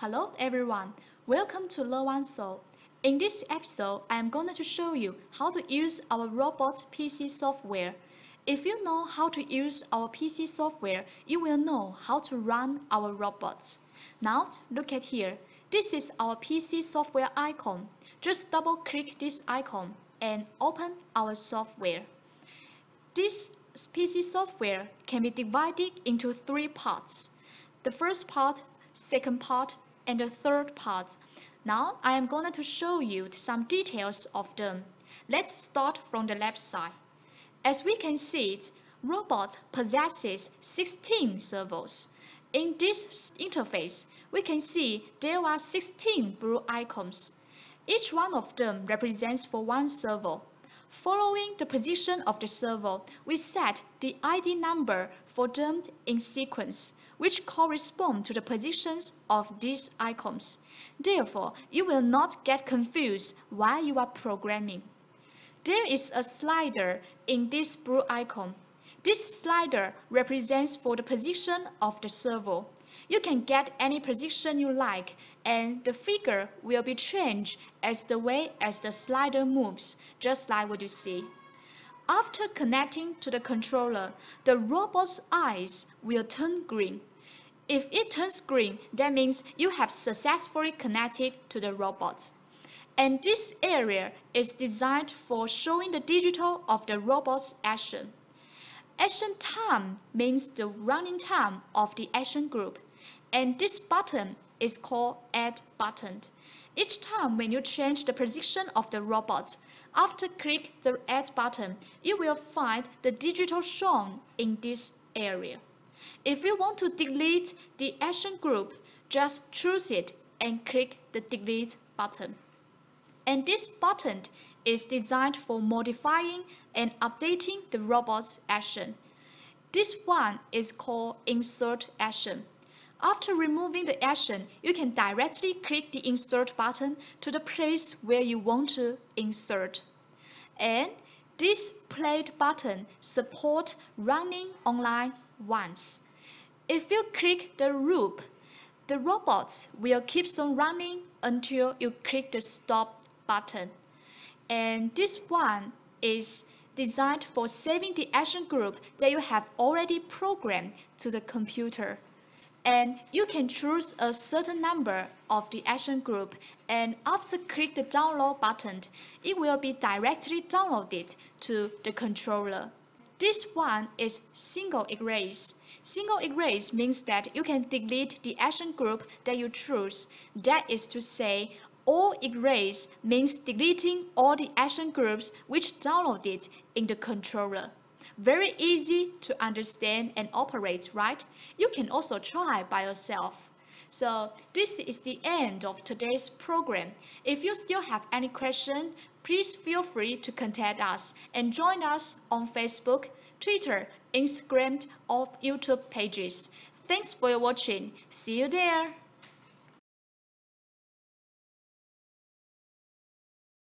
Hello everyone, welcome to LewanSoul. In this episode, I am going to show you how to use our robot PC software. If you know how to use our PC software, you will know how to run our robots. Now, look at here. This is our PC software icon. Just double click this icon and open our software. This PC software can be divided into three parts. The first part, second part, and the third part. Now I am going to show you some details of them. Let's start from the left side. As we can see, it, robot possesses 16 servos. In this interface, we can see there are 16 blue icons. Each one of them represents for one servo. Following the position of the servo, we set the ID number for them in sequence which correspond to the positions of these icons. Therefore, you will not get confused while you are programming. There is a slider in this blue icon. This slider represents for the position of the servo. You can get any position you like and the figure will be changed as the way as the slider moves, just like what you see. After connecting to the controller, the robot's eyes will turn green. If it turns green, that means you have successfully connected to the robot. And this area is designed for showing the digital of the robot's action. Action time means the running time of the action group. And this button is called Add button. Each time when you change the position of the robot, after click the Add button, you will find the digital shown in this area. If you want to delete the action group, just choose it and click the delete button. And this button is designed for modifying and updating the robot's action. This one is called insert action. After removing the action, you can directly click the insert button to the place where you want to insert. And this play button supports running online once. If you click the loop, the robot will keep on running until you click the stop button. And this one is designed for saving the action group that you have already programmed to the computer. And you can choose a certain number of the action group and after click the download button, it will be directly downloaded to the controller. This one is single erase. Single erase means that you can delete the action group that you choose. That is to say, all erase means deleting all the action groups which downloaded in the controller. Very easy to understand and operate, right? You can also try by yourself. So this is the end of today's program. If you still have any question, please feel free to contact us and join us on Facebook, Twitter, Instagram, or YouTube pages. Thanks for watching. See you there.